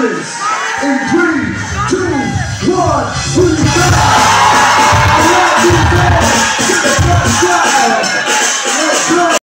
brothers. in three, two, one, who's